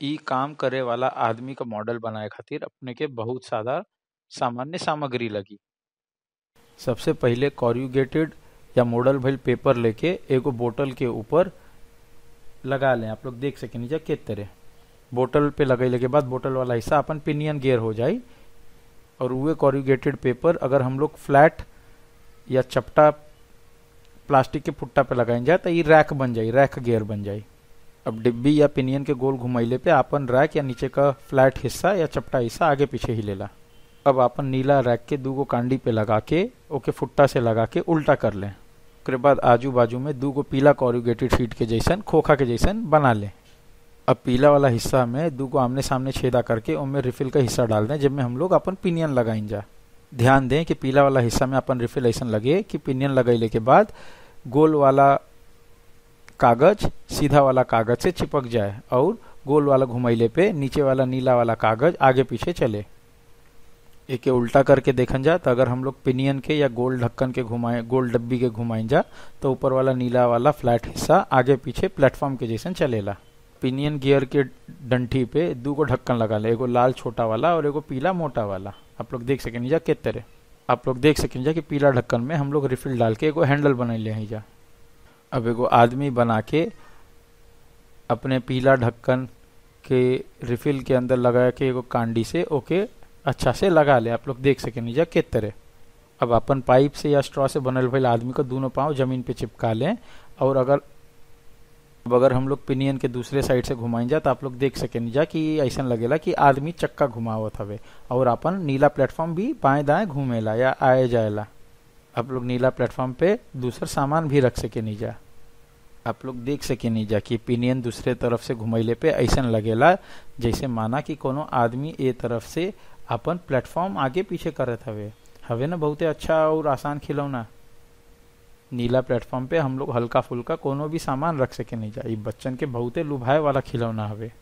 इ काम करे वाला आदमी क मॉडल बनाए खातिर अपने के बहुत सारा सामान्य सामग्री लगी। सबसे पहिले कॉर्यूगेटेड या मॉडल भइल पेपर लेके एगो बोतल के ऊपर लगा लें। आप लोग देख सकें जा के तरह बोतल पे लगैले के बाद बोतल वाला हिस्सा अपन पिनियन गेयर हो जाए और उहे कॉर्यूगेटेड पेपर अगर हम लोग फ्लैट या चपटा प्लास्टिक के फुट्टा पे लगाइन जाए तो ये रैक बन जाए रैक गेयर बन जाई। अब डिब्बी या पिनियन के गोल घुमैले पे आपन रैक या नीचे का फ्लैट हिस्सा या चपटा हिस्सा आगे पीछे हिलेला अब आपन नीला रैक के दूगो कांडी पे लगा के, ओके फुट्टा से लगा के उल्टा कर लें। ओकरे बाद आजू बाजू में दूगो पीला कॉर्यूगेटेड शीट के जैसन, खोखा के जैसन बना लें। अब पीला वाला हिस्सा में दूगो आमने सामने छेदा करके उनमें रिफिल का हिस्सा डाल दें जिसमें हम लोग अपन पिनियन लगाइन जा। ध्यान दें कि पीला वाला हिस्सा में अपन रिफिल ऐसा लगे कि पिनियन लगैले के बाद गोल वाला कागज़, सीधा वाला कागज़ से चिपक जाए और गोल वाला घुमैले पे नीचे वाला नीला वाला कागज़ आगे पीछे चले। एके उल्टा करके देखन जा तो अगर हम लोग पिनियन के या गोल ढक्कन के घुमाए, गोल डब्बी के घुमाइन जा तो ऊपर वाला नीला वाला फ्लैट हिस्सा आगे पीछे प्लेटफॉर्म के जैसन चलेला। पिनियन गियर के डंठी पे दू गो ढक्कन लगा ले, एगो लाल छोटा वाला और एगो पीला मोटा वाला। आप लोग देख सकें जा के तरह आप लोग देख सकें जा कि पीला ढक्कन में हम लोग रिफिल डाल के एगो हैंडल बनैले हैं जा। अब एगो आदमी बना के अपने पीला ढक्कन के रिफिल के अंदर लगा के एगो कांडी से ओके अच्छा से लगा ले। आप लोग देख सकें जा के तरह। अब अपन पाइप से या स्ट्रॉ से बनल भइल आदमी को दोनों पाँव ज़मीन पे चिपका लें और अगर अब अगर हम लोग पिनियन के दूसरे साइड से घुमाइन जा तो आप लोग देख सकें जा कि ऐसा लगेला कि आदमी चक्का घुमावत हवे और अपन नीला प्लेटफॉर्म भी बाएँ दाएँ घूमेला या आए जाएला। आप लोग नीला प्लेटफॉर्म पे दूसरा सामान भी रख सके जा आप लोग देख सके नहीं जा कि पिनियन दूसरे तरफ़ से घुमैले पे ऐसा लगेला, जैसे माना कि कोनो आदमी ए तरफ़ से अपन प्लेटफॉर्म आगे पीछे करत हवे। हवे ना बहुते अच्छा और आसान खिलौना। नीला प्लेटफॉर्म पे हम लोग हल्का फुल्का कोनो भी सामान रख सके नहीं जा बच्चन के बहुते लुभाए वाला खिलौना हवे।